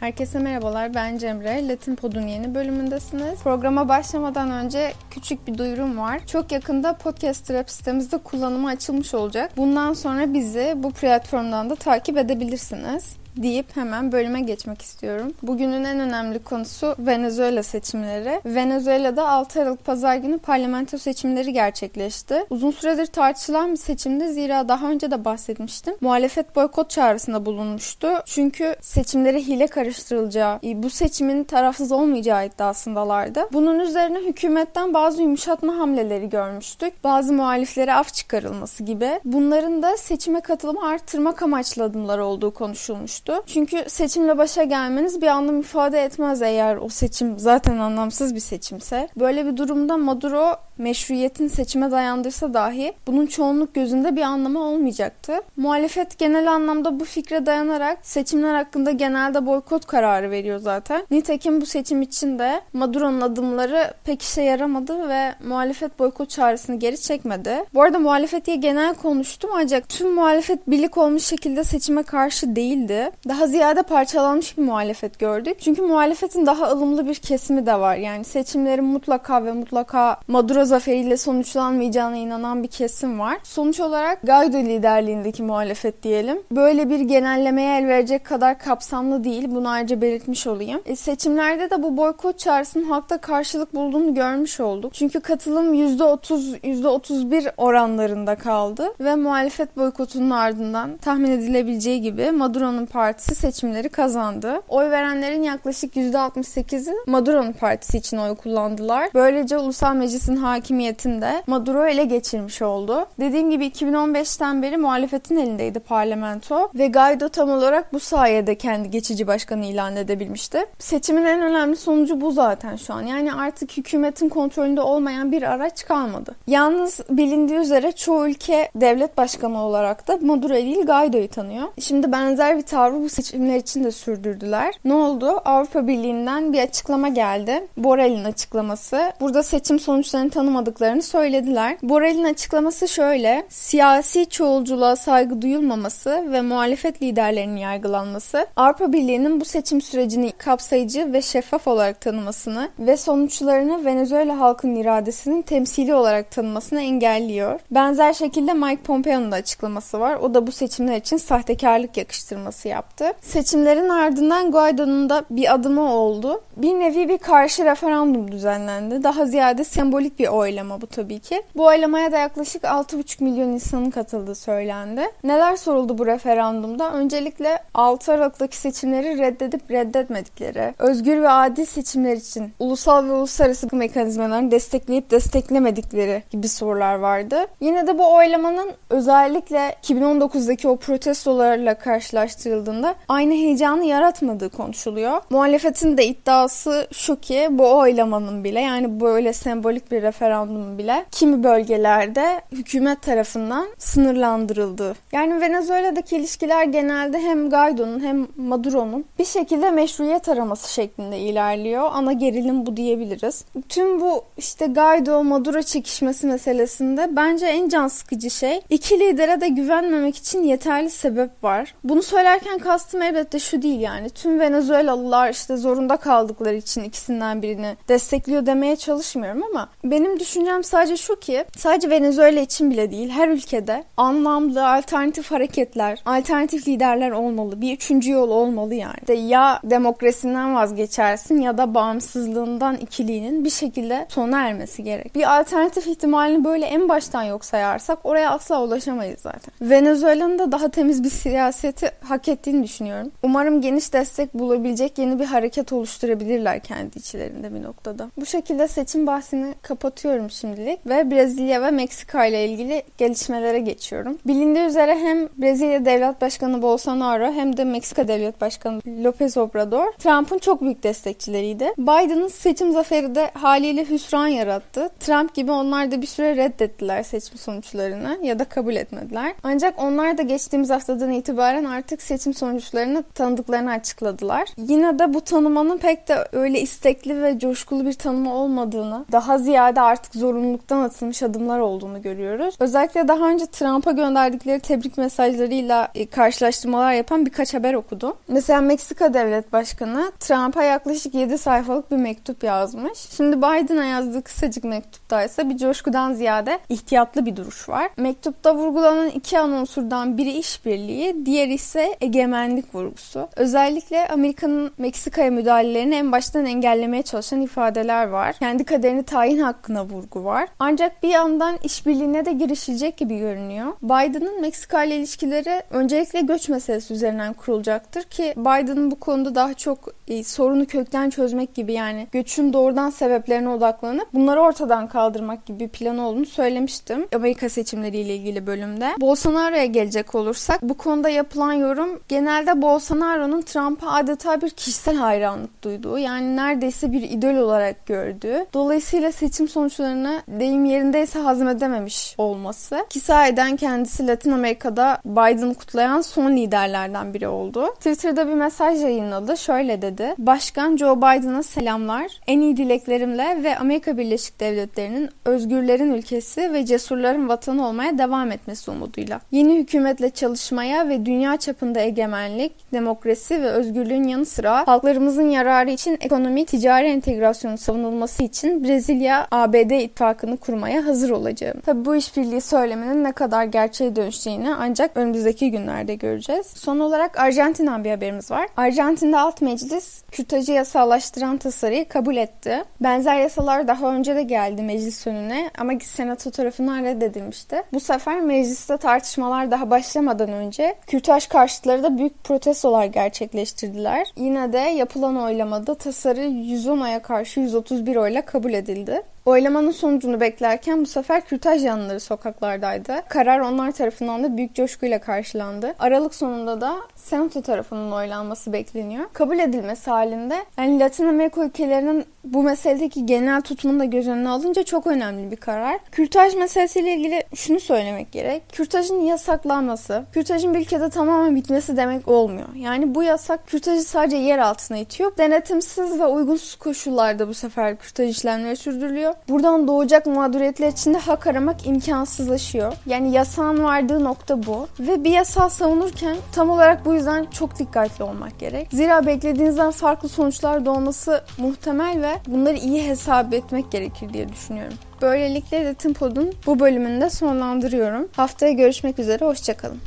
Herkese merhabalar, ben Cemre. Latin Pod'un yeni bölümündesiniz. Programa başlamadan önce küçük bir duyurum var. Çok yakında Podcast Trap sitemizde kullanıma açılmış olacak. Bundan sonra bizi bu platformdan da takip edebilirsiniz deyip hemen bölüme geçmek istiyorum. Bugünün en önemli konusu Venezuela seçimleri. Venezuela'da 6 Aralık Pazar günü parlamento seçimleri gerçekleşti. Uzun süredir tartışılan bir seçimdi zira daha önce de bahsetmiştim. Muhalefet boykot çağrısında bulunmuştu. Çünkü seçimlere hile karıştırılacağı, e, bu seçimin tarafsız olmayacağı iddiasındalardı. Bunun üzerine hükümetten bazı yumuşatma hamleleri görmüştük. Bazı muhaliflere af çıkarılması gibi. Bunların da seçime katılımı arttırmak amaçlı adımlar olduğu konuşulmuştu olmuştu. Çünkü seçimle başa gelmeniz bir anlam ifade etmez eğer o seçim zaten anlamsız bir seçimse. Böyle bir durumda Maduro meşruiyetin seçime dayandırsa dahi bunun çoğunluk gözünde bir anlamı olmayacaktı. Muhalefet genel anlamda bu fikre dayanarak seçimler hakkında genelde boykot kararı veriyor zaten. Nitekim bu seçim için de Maduro'nun adımları pek işe yaramadı ve muhalefet boykot çağrısını geri çekmedi. Bu arada muhalefet diye genel konuştum ancak tüm muhalefet birlik olmuş şekilde seçime karşı değildi. Daha ziyade parçalanmış bir muhalefet gördük. Çünkü muhalefetin daha ılımlı bir kesimi de var. Yani seçimlerin mutlaka ve mutlaka Maduro zaferiyle sonuçlanmayacağına inanan bir kesim var. Sonuç olarak Guaido liderliğindeki muhalefet diyelim. Böyle bir genellemeye el verecek kadar kapsamlı değil. Bunu ayrıca belirtmiş olayım. E, seçimlerde de bu boykot çağrısının halkta karşılık bulduğunu görmüş olduk. Çünkü katılım %30, %31 oranlarında kaldı ve muhalefet boykotunun ardından tahmin edilebileceği gibi Maduro'nun partisi seçimleri kazandı. Oy verenlerin yaklaşık %68'i Maduro'nun partisi için oy kullandılar. Böylece Ulusal Meclis'in hakimiyetinde Maduro ele geçirmiş oldu. Dediğim gibi 2015'ten beri muhalefetin elindeydi parlamento ve Guaido tam olarak bu sayede kendi geçici başkanı ilan edebilmişti. Seçimin en önemli sonucu bu zaten şu an. Yani artık hükümetin kontrolünde olmayan bir araç kalmadı. Yalnız bilindiği üzere çoğu ülke devlet başkanı olarak da Maduro değil Guaido'yu tanıyor. Şimdi benzer bir tavrı bu seçimler için de sürdürdüler. Ne oldu? Avrupa Birliği'nden bir açıklama geldi. Borrell'in açıklaması. Burada seçim sonuçlarını tanımadıklarını söylediler. Borrell'in açıklaması şöyle. Siyasi çoğulculuğa saygı duyulmaması ve muhalefet liderlerinin yargılanması Avrupa Birliği'nin bu seçim sürecini kapsayıcı ve şeffaf olarak tanımasını ve sonuçlarını Venezuela halkının iradesinin temsili olarak tanımasını engelliyor. Benzer şekilde Mike Pompeo'nun da açıklaması var. O da bu seçimler için sahtekarlık yakıştırması yaptı. Seçimlerin ardından Guaido'nun da bir adımı oldu. Bir nevi bir karşı referandum düzenlendi. Daha ziyade sembolik bir oylama bu tabii ki. Bu oylamaya da yaklaşık 6,5 milyon insanın katıldığı söylendi. Neler soruldu bu referandumda? Öncelikle 6 Aralık'taki seçimleri reddedip reddetmedikleri, özgür ve adil seçimler için ulusal ve uluslararası mekanizmalarını destekleyip desteklemedikleri gibi sorular vardı. Yine de bu oylamanın özellikle 2019'daki o protestolarla karşılaştırıldığında aynı heyecanı yaratmadığı konuşuluyor. Muhalefetin de iddiası şu ki bu oylamanın bile yani böyle sembolik bir referandumun bile kimi bölgelerde hükümet tarafından sınırlandırıldı. Yani Venezuela'daki ilişkiler genelde hem Guaido'nun hem Maduro'nun bir şekilde meşruiyet araması şeklinde ilerliyor. Ana gerilim bu diyebiliriz. Tüm bu işte Guaido-Maduro çekişmesi meselesinde bence en can sıkıcı şey iki lidere de güvenmemek için yeterli sebep var. Bunu söylerken kastım elbette şu değil yani. Tüm Venezuelalılar işte zorunda kaldıkları için ikisinden birini destekliyor demeye çalışmıyorum ama benim düşüncem sadece şu ki sadece Venezuela için bile değil her ülkede anlamlı alternatif hareketler, alternatif liderler olmalı. Bir üçüncü yol olmalı yani. De ya demokrasinden vazgeçersin ya da bağımsızlığından ikiliğinin bir şekilde sona ermesi gerek. Bir alternatif ihtimalini böyle en baştan yok sayarsak oraya asla ulaşamayız zaten. Venezuela'nın da daha temiz bir siyaseti hak ettiğini düşünüyorum. Umarım geniş destek bulabilecek yeni bir hareket oluşturabilirler kendi içlerinde bir noktada. Bu şekilde seçim bahsini kapatıyorum şimdilik ve Brezilya ve Meksika ile ilgili gelişmelere geçiyorum. Bilindiği üzere hem Brezilya Devlet Başkanı Bolsonaro hem de Meksika Devlet Başkanı Lopez Obrador Trump'ın çok büyük destekçileriydi. Biden'ın seçim zaferi de haliyle hüsran yarattı. Trump gibi onlar da bir süre reddettiler seçim sonuçlarını ya da kabul etmediler. Ancak onlar da geçtiğimiz haftadan itibaren artık seçim sonuçlarını tanıdıklarını açıkladılar. Yine de bu tanımanın pek de öyle istekli ve coşkulu bir tanıma olmadığını, daha ziyade artık zorunluluktan atılmış adımlar olduğunu görüyoruz. Özellikle daha önce Trump'a gönderdikleri tebrik mesajlarıyla e, karşılaştırmalar yapan birkaç haber okudum. Mesela Meksika Devlet Başkanı Trump'a yaklaşık 7 sayfalık bir mektup yazmış. Şimdi Biden'a yazdığı kısacık mektupta ise bir coşkudan ziyade ihtiyatlı bir duruş var. Mektupta vurgulanan iki ana unsurdan biri işbirliği, diğeri ise egemenlik vurgusu. Özellikle Amerika'nın Meksika'ya müdahalelerini en baştan engellemeye çalışan ifadeler var. Kendi kaderini tayin hakkına vurgu var. Ancak bir yandan işbirliğine de girişilecek gibi görünüyor. Biden'ın Meksika ile ilişkileri öncelikle göç meselesi üzerinden kurulacaktır ki Biden'ın bu konuda daha çok e, sorunu kökten çözmek gibi yani göçün doğrudan sebeplerine odaklanıp bunları ortadan kaldırmak gibi bir plan olduğunu söylemiştim. Amerika seçimleriyle ilgili bölümde. Bolsonaro'ya gelecek olursak bu konuda yapılan yorum genelde Bolsonaro'nun Trump'a adeta bir kişisel hayranlık duyduğu yani neredeyse bir idol olarak gördüğü. Dolayısıyla seçim sonuçlarını deyim yerindeyse hazmedememiş olması. Ki sahiden kendisi Latin Amerika'da Biden'ı kutlayan son liderlerden biri oldu. Twitter'da bir mesaj yayınladı. Şöyle dedi. Başkan Joe Biden'a selamlar. En iyi dileklerimle ve Amerika Birleşik Devletleri'nin özgürlerin ülkesi ve cesurların vatanı olmaya devam etmesi umuduyla. Yeni hükümetle çalışmaya ve dünya çapında egemenlik, demokrasi ve özgürlüğün yanı sıra halklarımızın yararı için ekonomik, ticari entegrasyonu savunulması için Brezilya-ABD ittifakını kurmaya hazır olacağım. Tabi bu işbirliği söyleminin ne kadar gerçeğe dönüşeceğini ancak önümüzdeki günlerde göreceğiz. Son olarak Arjantin'den bir haberimiz var. Arjantin'de alt meclis kürtajı yasallaştıran tasarıyı kabul etti. Benzer yasalar daha önce de geldi meclis önüne ama senato tarafından reddedilmişti. Bu sefer mecliste tartışmalar daha başlamadan önce kürtaj karşıtları da büyük protestolar gerçekleştirdiler. Yine de yapılan oylamada tasarı 110 oya karşı 131 oyla kabul edildi. Oylamanın sonucunu beklerken bu sefer kürtaj yanlıları sokaklardaydı. Karar onlar tarafından da büyük coşkuyla karşılandı. Aralık sonunda da Senato tarafının oylanması bekleniyor. Kabul edilmesi halinde yani Latin Amerika ülkelerinin bu meseledeki genel tutumunu da göz önüne alınca çok önemli bir karar. Kürtaj meselesiyle ilgili şunu söylemek gerek. Kürtajın yasaklanması, kürtajın bir ülkede tamamen bitmesi demek olmuyor. Yani bu yasak kürtajı sadece yer altına itiyor. Denetimsiz ve uygunsuz koşullarda bu sefer kürtaj işlemleri sürdürülüyor. Buradan doğacak mağduriyetler içinde hak aramak imkansızlaşıyor. Yani yasağın vardığı nokta bu. Ve bir yasal savunurken tam olarak bu yüzden çok dikkatli olmak gerek. Zira beklediğinizden farklı sonuçlar doğması muhtemel ve bunları iyi hesap etmek gerekir diye düşünüyorum. Böylelikle Ritim Pod'un bu bölümünde sonlandırıyorum. Haftaya görüşmek üzere, hoşçakalın.